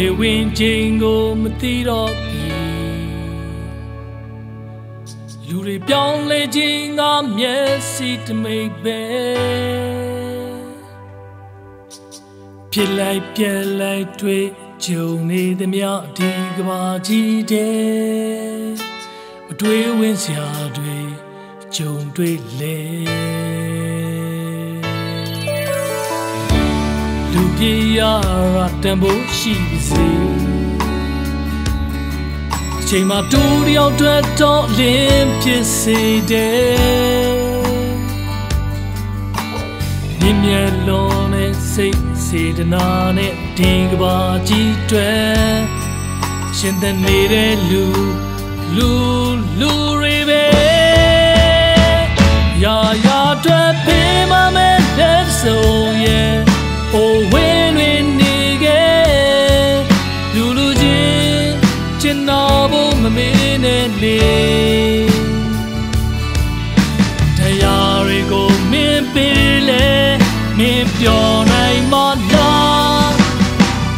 နေဝင်ချင်းကိုမသိတော့ပြီလူတွေပြောင်းလဲခြင်းကမျက်စိတမိတ်ပဲဖြစ်လိုက်ပြက်လိုက်တွေ့ကြုံနေသမျှဒီကဘာကြီးတဲ့မတွေးဝင်းစရာတွေကြုံတွေ့လေ လူပြေရတာတန်ဖို့ရှိပါစေချိန်မှာတူတယောက်တွေ့တော့လင်းဖြစ်စေတယ်မြင်မြဲလုံးနဲ့စိတ်စေတနာနဲ့ဒီကဘာကြီးတွေရှင်သန်နေတဲ့လူလူလူတွေပဲ ပြောနိုင်မလား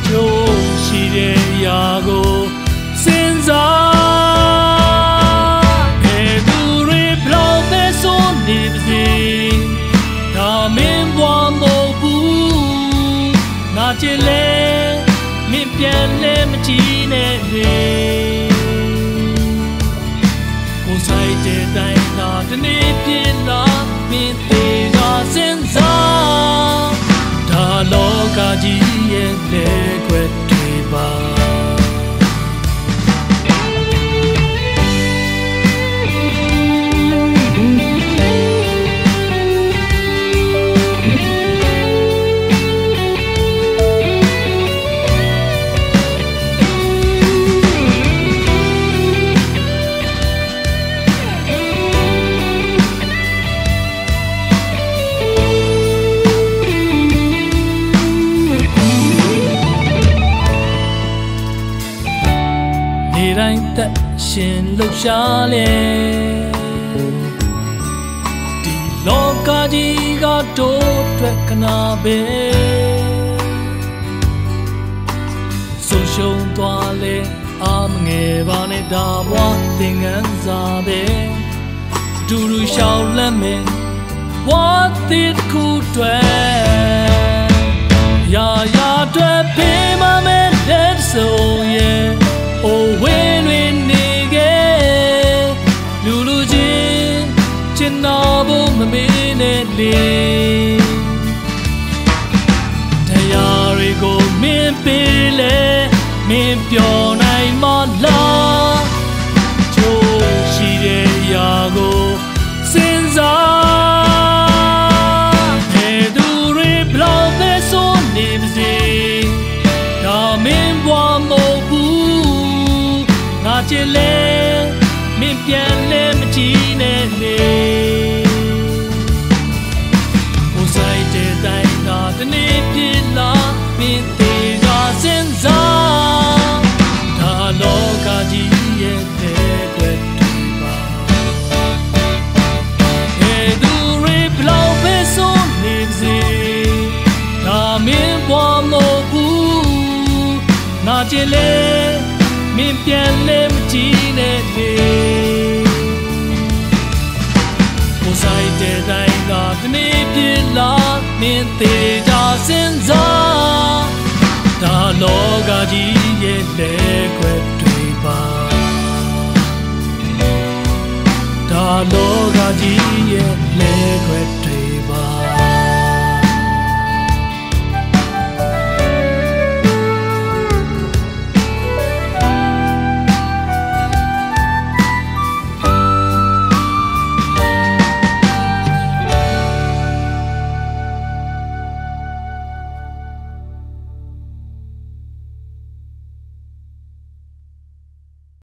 ကျိုးရှိတဲ့ရာကိုစဉ်းစားဘယ်သူတွေဘလို့ပဲဆိုနေပါစေဒါမင်းဘွားမဟုတ်ဘူးငါချစ်လေမင်းပြန်လဲမကြည့်နဲ့လေ ကကြီးရဲ့လေခွက်တွေပါ သက်ရှင်လှူရှားလေဒီလောကကြီးကတိုးအတွက်ခနာပဲဆုံးရှုံးသွားလေအာမငယ်ပါနဲ့ဒါဘွားသင်ငန်းစာပဲဒူရူရှောင်းလက်မင်းဝါတိခုတွေရာရာတွေပေးမမဲ့တဲ့ဆိုရဲ့အိုဝ ဖို့မမေးနဲ့လေတရားတွေကိုမင်းပေးလေမင်းပြောနိုင်မလားချိုးရှိတဲ့ရာကိုစဉ်းစားဘယ်သူတွေဘလို့ပဲဆိုနေပါစေဒါမင်းဘွားမဟုတ်ဘူးငါချစ်လေမင်းပြန်လဲမကြည့်နဲ့လေ ငါချစ်လေမင်းပြန်လဲမကြည့်နဲ့လေကိုဆိုင်တဲ့တိုင်းသာတနေ့ပြလာမင်းသေးကြစဉ်းစားဒါလောကကြီးရဲ့လေခွက်တွေပါဒါလောကကြီးရဲ့လေခွက်